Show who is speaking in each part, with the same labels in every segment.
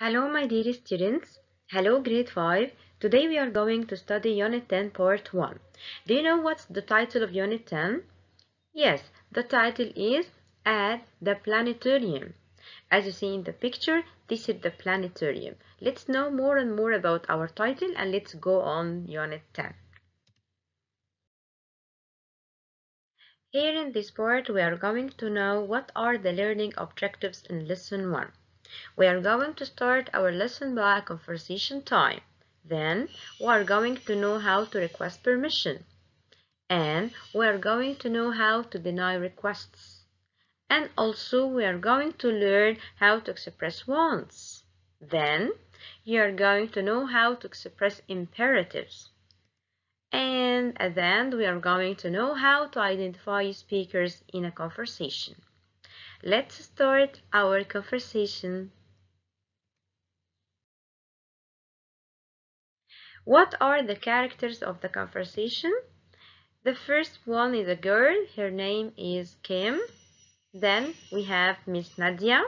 Speaker 1: Hello, my dear students. Hello, grade 5. Today we are going to study Unit 10, Part 1. Do you know what's the title of Unit 10? Yes, the title is At the Planetarium. As you see in the picture, this is the planetarium. Let's know more and more about our title and let's go on Unit 10. Here in this part, we are going to know what are the learning objectives in Lesson 1. We are going to start our lesson by a conversation time. Then we are going to know how to request permission. And we are going to know how to deny requests. And also we are going to learn how to express wants. Then you are going to know how to express imperatives. And at the end we are going to know how to identify speakers in a conversation. Let's start our conversation. What are the characters of the conversation? The first one is a girl, her name is Kim. Then we have Miss Nadia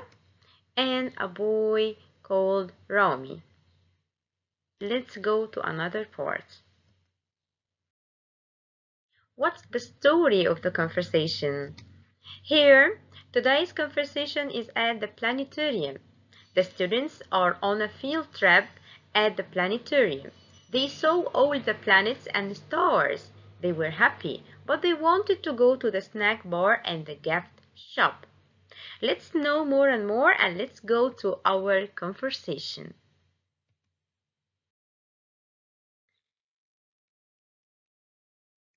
Speaker 1: and a boy called Rami. Let's go to another part. What's the story of the conversation? Here, Today's conversation is at the planetarium. The students are on a field trip at the planetarium. They saw all the planets and stars. They were happy, but they wanted to go to the snack bar and the gift shop. Let's know more and more and let's go to our conversation.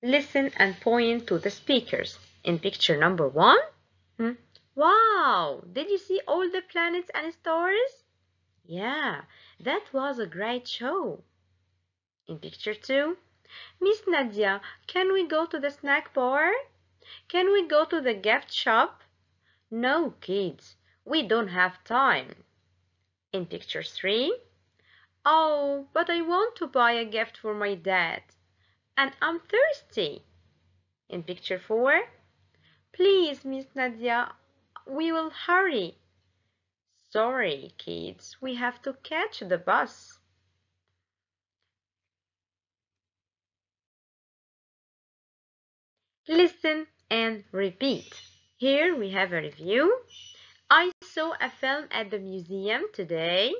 Speaker 1: Listen and point to the speakers. In picture number one, Wow! Did you see all the planets and stars? Yeah, that was a great show. In picture two, Miss Nadia, can we go to the snack bar? Can we go to the gift shop? No, kids, we don't have time. In picture three, oh, but I want to buy a gift for my dad, and I'm thirsty. In picture four, please, Miss Nadia, we will hurry. Sorry, kids, we have to catch the bus. Listen and repeat. Here we have a review. I saw a film at the museum today.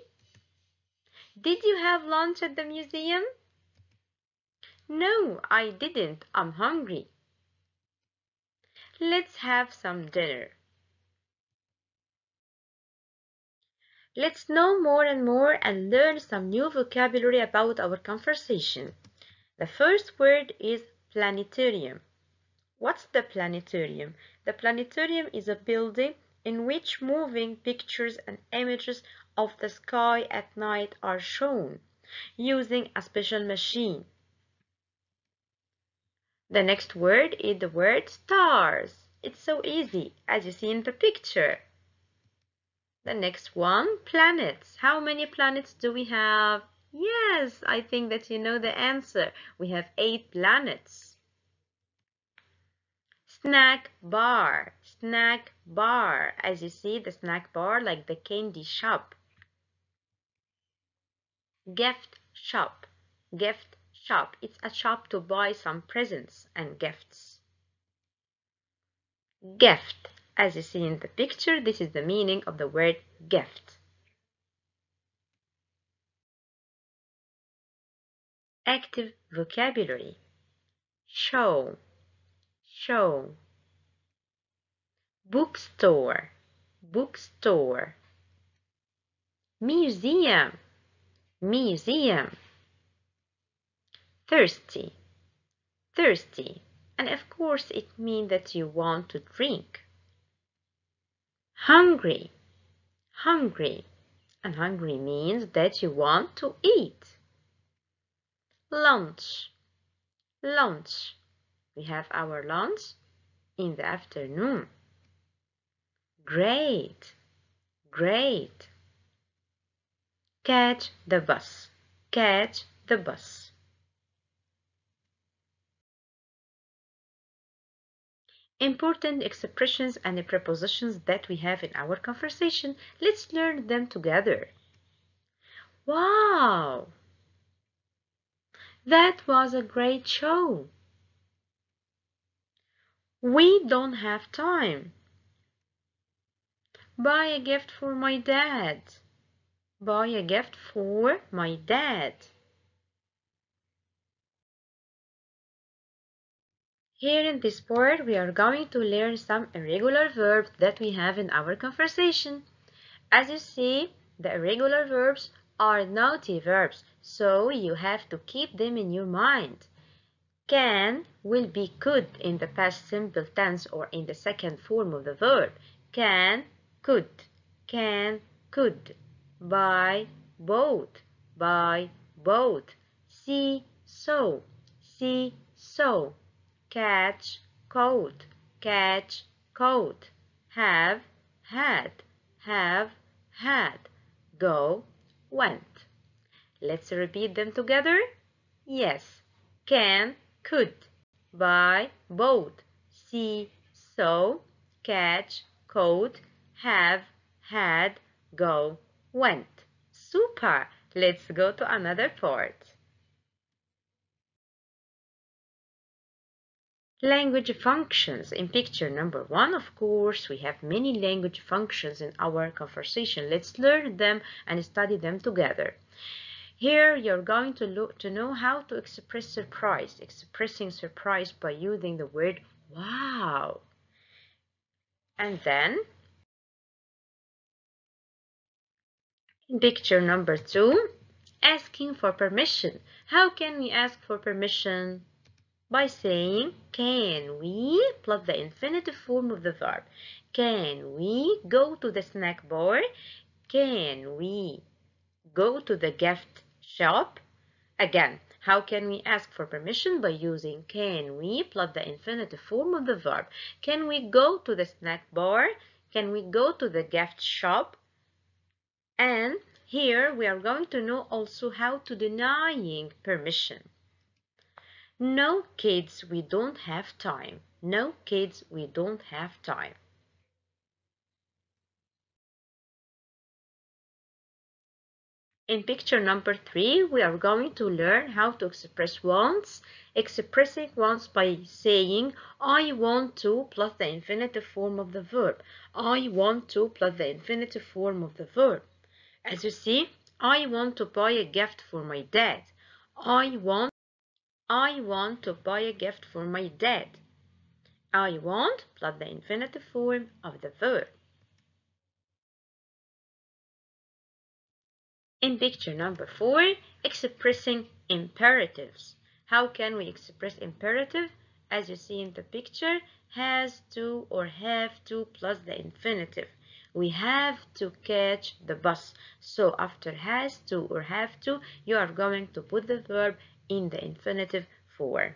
Speaker 1: Did you have lunch at the museum? No, I didn't. I'm hungry. Let's have some dinner. Let's know more and more and learn some new vocabulary about our conversation. The first word is planetarium. What's the planetarium? The planetarium is a building in which moving pictures and images of the sky at night are shown using a special machine. The next word is the word stars. It's so easy as you see in the picture. The next one, planets. How many planets do we have? Yes, I think that you know the answer. We have eight planets. Snack bar, snack bar. As you see, the snack bar like the candy shop. Gift shop, gift shop. It's a shop to buy some presents and gifts. Gift, as you see in the picture, this is the meaning of the word gift. Active vocabulary. Show, show. Bookstore, bookstore. Museum, museum. Thirsty, thirsty. And of course it means that you want to drink. Hungry, hungry. And hungry means that you want to eat. Lunch, lunch. We have our lunch in the afternoon. Great, great. Catch the bus, catch the bus. Important expressions and prepositions that we have in our conversation. Let's learn them together. Wow! That was a great show. We don't have time. Buy a gift for my dad. Buy a gift for my dad. Here in this part, we are going to learn some irregular verbs that we have in our conversation. As you see, the irregular verbs are naughty verbs, so you have to keep them in your mind. Can will be could in the past simple tense or in the second form of the verb. Can, could, can, could. Buy, bought, buy, bought. See, so, see, so catch, caught, catch, caught, have, had, have, had, go, went. Let's repeat them together. Yes, can, could, buy, bought, see, saw, catch, caught, have, had, go, went. Super! Let's go to another part. Language functions. In picture number one, of course, we have many language functions in our conversation. Let's learn them and study them together. Here, you're going to, look, to know how to express surprise, expressing surprise by using the word wow. And then, in picture number two, asking for permission. How can we ask for permission? By saying can we plus the infinitive form of the verb. Can we go to the snack bar? Can we go to the gift shop? Again, how can we ask for permission? By using can we plus the infinitive form of the verb. Can we go to the snack bar? Can we go to the gift shop? And here we are going to know also how to denying permission. No, kids, we don't have time. No, kids, we don't have time. In picture number three, we are going to learn how to express wants. Expressing wants by saying, I want to plus the infinitive form of the verb. I want to plus the infinitive form of the verb. As you see, I want to buy a gift for my dad. I want I want to buy a gift for my dad. I want plus the infinitive form of the verb. In picture number four, expressing imperatives. How can we express imperative? As you see in the picture, has to or have to plus the infinitive. We have to catch the bus. So after has to or have to, you are going to put the verb in the infinitive form.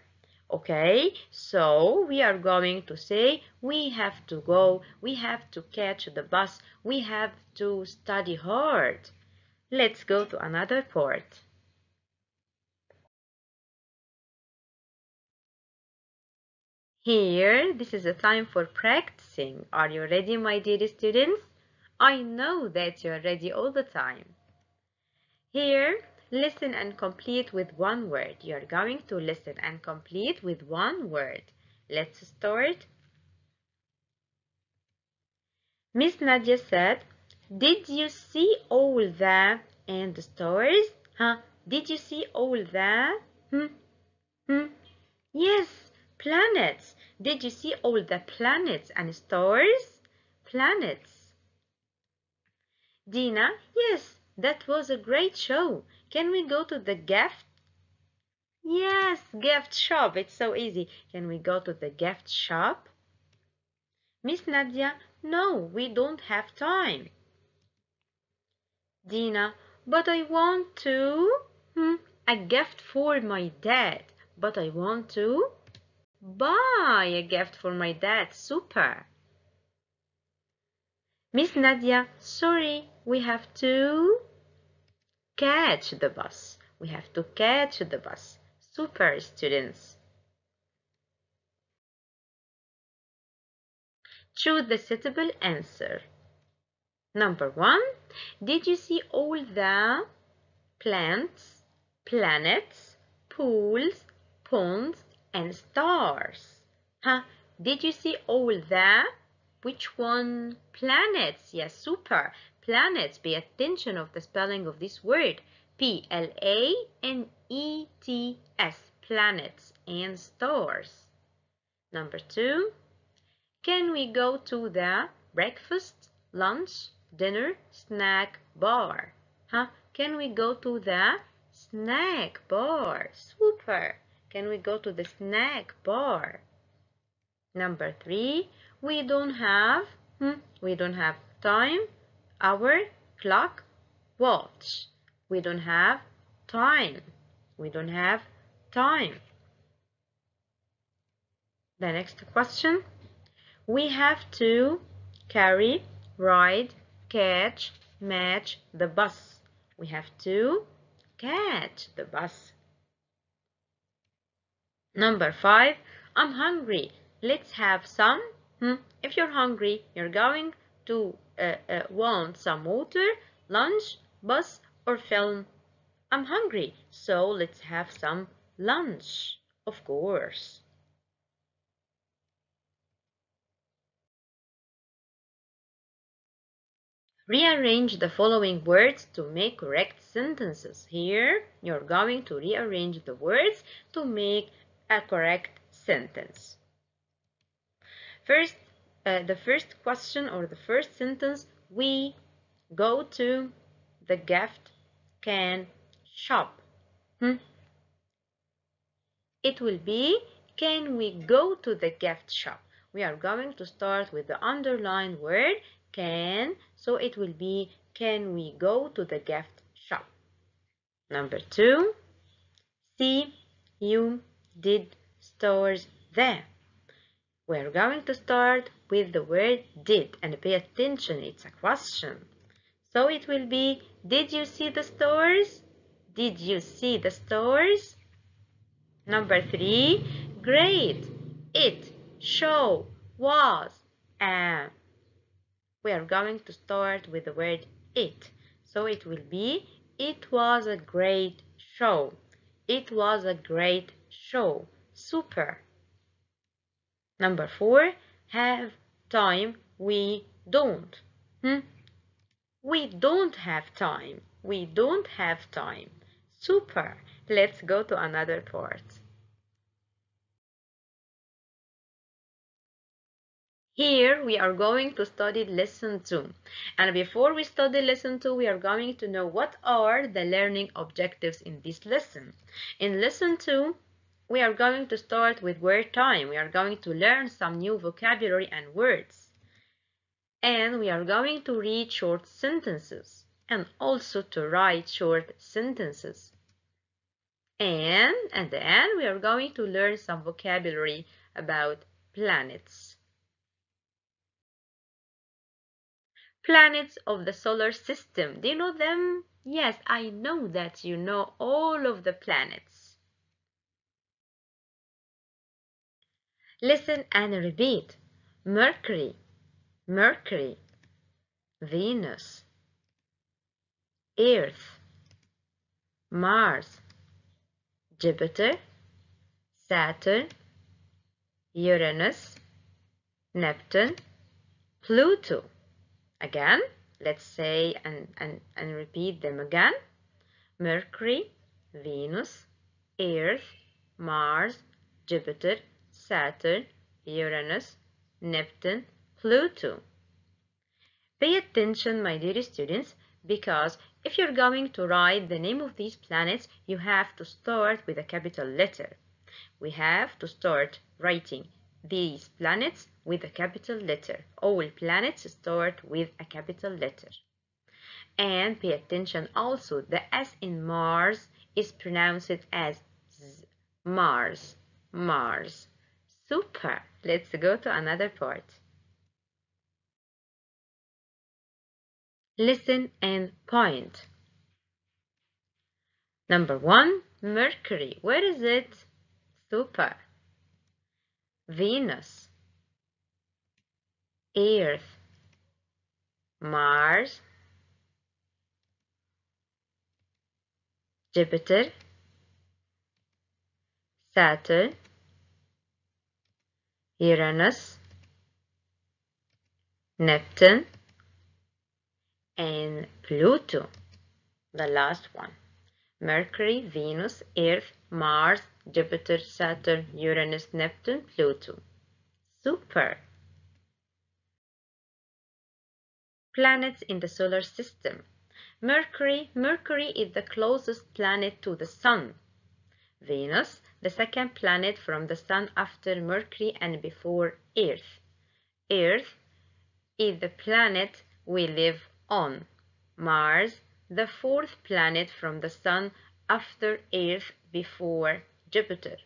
Speaker 1: Okay, so we are going to say we have to go, we have to catch the bus, we have to study hard. Let's go to another part. Here, this is a time for practicing. Are you ready, my dear students? I know that you're ready all the time. Here, Listen and complete with one word. You're going to listen and complete with one word. Let's start. Miss Nadia said, Did you see all the and the stars? Huh? Did you see all the? Hmm? Hmm? Yes, planets. Did you see all the planets and stars? Planets. Dina, yes, that was a great show. Can we go to the gift? Yes, gift shop. It's so easy. Can we go to the gift shop? Miss Nadia, no, we don't have time. Dina, but I want to. Hmm, a gift for my dad. But I want to buy a gift for my dad. Super. Miss Nadia, sorry, we have to catch the bus. We have to catch the bus. Super, students. Choose the suitable answer. Number one, did you see all the? plants, planets, pools, ponds, and stars. Huh? Did you see all that? Which one? Planets. Yes, super. Planets. Pay attention of the spelling of this word. P-L-A-N-E-T-S. Planets and stars. Number two. Can we go to the breakfast, lunch, dinner, snack, bar? Huh? Can we go to the snack bar? Super. Can we go to the snack bar? Number three, we don't have, hmm, we don't have time, hour, clock, watch. We don't have time. We don't have time. The next question. We have to carry, ride, catch, match the bus. We have to catch the bus. Number five, I'm hungry. Let's have some. Hmm? If you're hungry, you're going to uh, uh, want some water, lunch, bus, or film. I'm hungry, so let's have some lunch, of course. Rearrange the following words to make correct sentences. Here, you're going to rearrange the words to make a correct sentence. First, uh, the first question or the first sentence, we go to the gift can shop. Hmm? It will be, can we go to the gift shop? We are going to start with the underlined word can, so it will be, can we go to the gift shop? Number two, see, you, did, stores, there. We're going to start with the word did and pay attention, it's a question. So it will be, did you see the stores? Did you see the stores? Number three, great, it, show, was, and. We are going to start with the word it. So it will be, it was a great show. It was a great show. Super. Number four, have time. We don't. Hmm? We don't have time. We don't have time. Super. Let's go to another part. Here we are going to study lesson 2 and before we study lesson 2 we are going to know what are the learning objectives in this lesson. In lesson 2 we are going to start with word time. We are going to learn some new vocabulary and words. And we are going to read short sentences and also to write short sentences. And at the end we are going to learn some vocabulary about planets. planets of the solar system. Do you know them? Yes, I know that you know all of the planets. Listen and repeat. Mercury, Mercury, Venus, Earth, Mars, Jupiter, Saturn, Uranus, Neptune, Pluto. Again, let's say and, and, and repeat them again. Mercury, Venus, Earth, Mars, Jupiter, Saturn, Uranus, Neptune, Pluto. Pay attention, my dear students, because if you're going to write the name of these planets, you have to start with a capital letter. We have to start writing these planets with a capital letter. All planets start with a capital letter. And pay attention also, the S in Mars is pronounced as Z, Mars, Mars. Super! Let's go to another part. Listen and point. Number one, Mercury. Where is it? Super. Venus, Earth, Mars, Jupiter, Saturn, Uranus, Neptune, and Pluto, the last one. Mercury, Venus, Earth, Mars, Jupiter, Saturn, Uranus, Neptune, Pluto. Super! Planets in the solar system. Mercury. Mercury is the closest planet to the Sun. Venus, the second planet from the Sun after Mercury and before Earth. Earth is the planet we live on. Mars, the fourth planet from the Sun after Earth before Jupiter.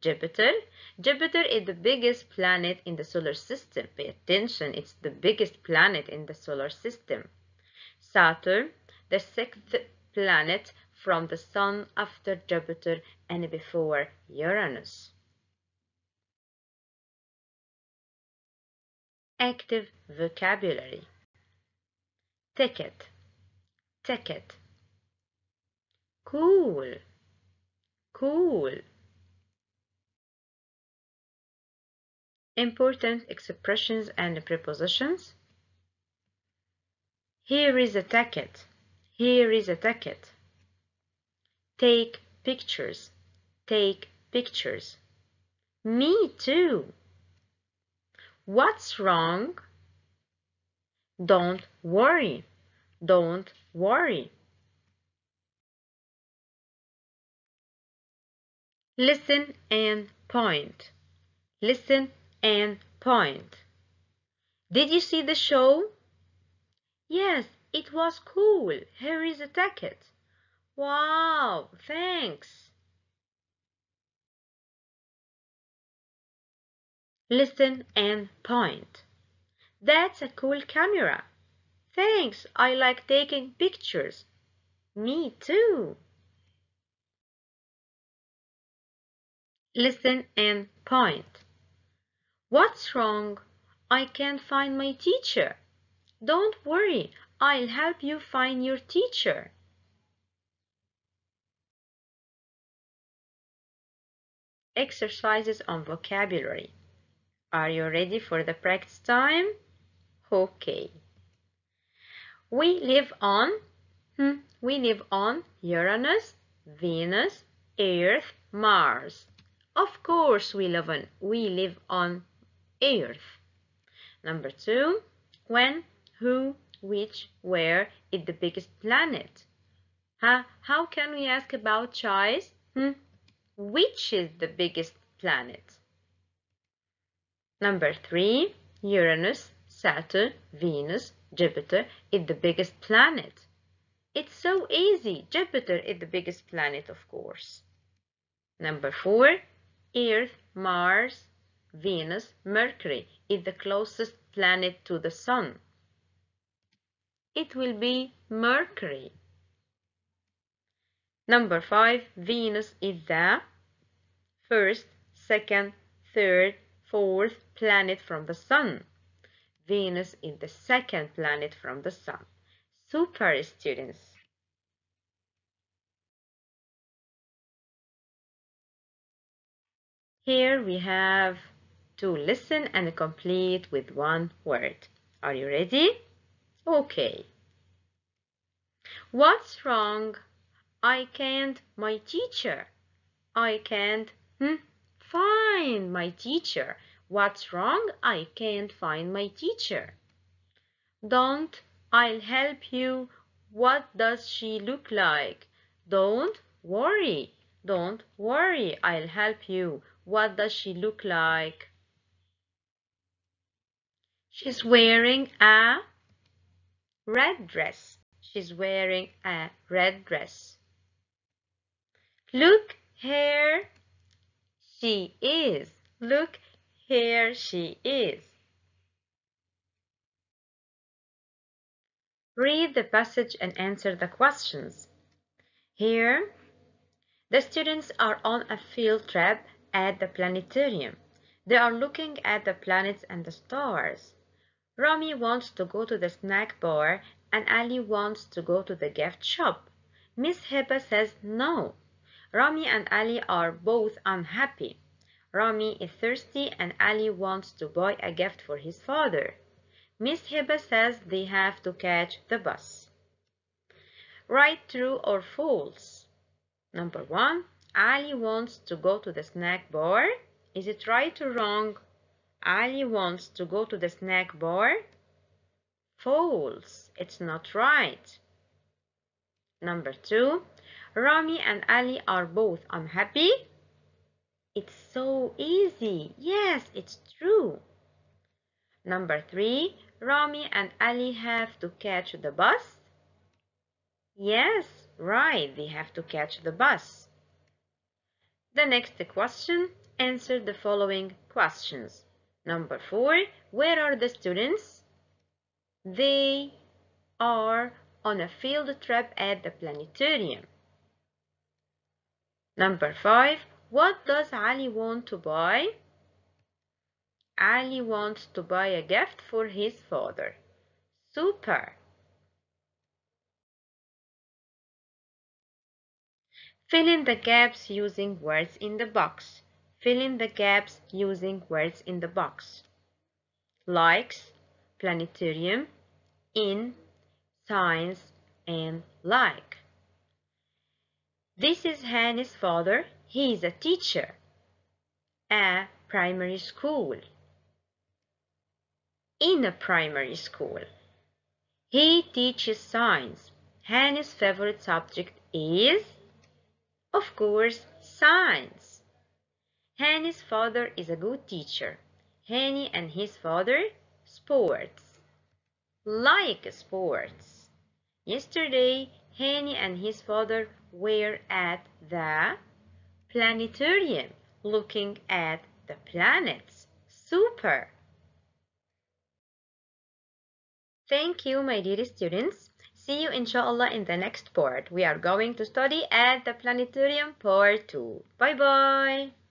Speaker 1: Jupiter? Jupiter is the biggest planet in the solar system. Pay attention, it's the biggest planet in the solar system. Saturn, the sixth planet from the Sun after Jupiter and before Uranus. Active vocabulary. Ticket Ticket Cool. Cool. Important expressions and prepositions. Here is a ticket. Here is a ticket. Take pictures. Take pictures. Me too. What's wrong? Don't worry. Don't worry. Listen and point. Listen and point. Did you see the show? Yes, it was cool. Here is a ticket. Wow, thanks. Listen and point. That's a cool camera. Thanks, I like taking pictures. Me too. Listen and point. What's wrong? I can't find my teacher. Don't worry, I'll help you find your teacher. Exercises on vocabulary. Are you ready for the practice time? Okay. We live on, hmm, we live on Uranus, Venus, Earth, Mars. Of course we live on, we live on Earth. Number two, when, who, which, where is the biggest planet? Huh? How can we ask about choice? Hmm? Which is the biggest planet? Number three, Uranus, Saturn, Venus, Jupiter is the biggest planet. It's so easy. Jupiter is the biggest planet, of course. Number four, Earth, Mars, Venus, Mercury is the closest planet to the Sun it will be Mercury. Number 5. Venus is the first, second, third, fourth planet from the Sun. Venus is the second planet from the Sun. Super students! Here we have to listen and complete with one word. Are you ready? Okay. What's wrong? I can't my teacher. I can't hmm, find my teacher. What's wrong? I can't find my teacher. Don't, I'll help you. What does she look like? Don't worry. Don't worry. I'll help you. What does she look like? She's wearing a red dress. She's wearing a red dress. Look here she is. Look here she is. Read the passage and answer the questions. Here, the students are on a field trip at the planetarium. They are looking at the planets and the stars. Rami wants to go to the snack bar and Ali wants to go to the gift shop. Miss Hiba says no. Rami and Ali are both unhappy. Rami is thirsty and Ali wants to buy a gift for his father. Miss Hiba says they have to catch the bus. Right true or false. Number one, Ali wants to go to the snack bar. Is it right or wrong? Ali wants to go to the snack bar. False. It's not right. Number two, Rami and Ali are both unhappy. It's so easy. Yes, it's true. Number three, Rami and Ali have to catch the bus. Yes, right, they have to catch the bus. The next question, answer the following questions. Number four, where are the students? They are on a field trip at the planetarium. Number five, what does Ali want to buy? Ali wants to buy a gift for his father. Super! Fill in the gaps using words in the box. Fill in the gaps using words in the box. Likes, planetarium, in, science, and like. This is Hani's father. He is a teacher at primary school. In a primary school. He teaches science. Hani's favorite subject is, of course, science. Hani's father is a good teacher. Hani and his father, sports. Like sports. Yesterday, Hani and his father were at the planetarium looking at the planets. Super! Thank you, my dear students. See you inshallah in the next part. We are going to study at the planetarium part 2. Bye bye.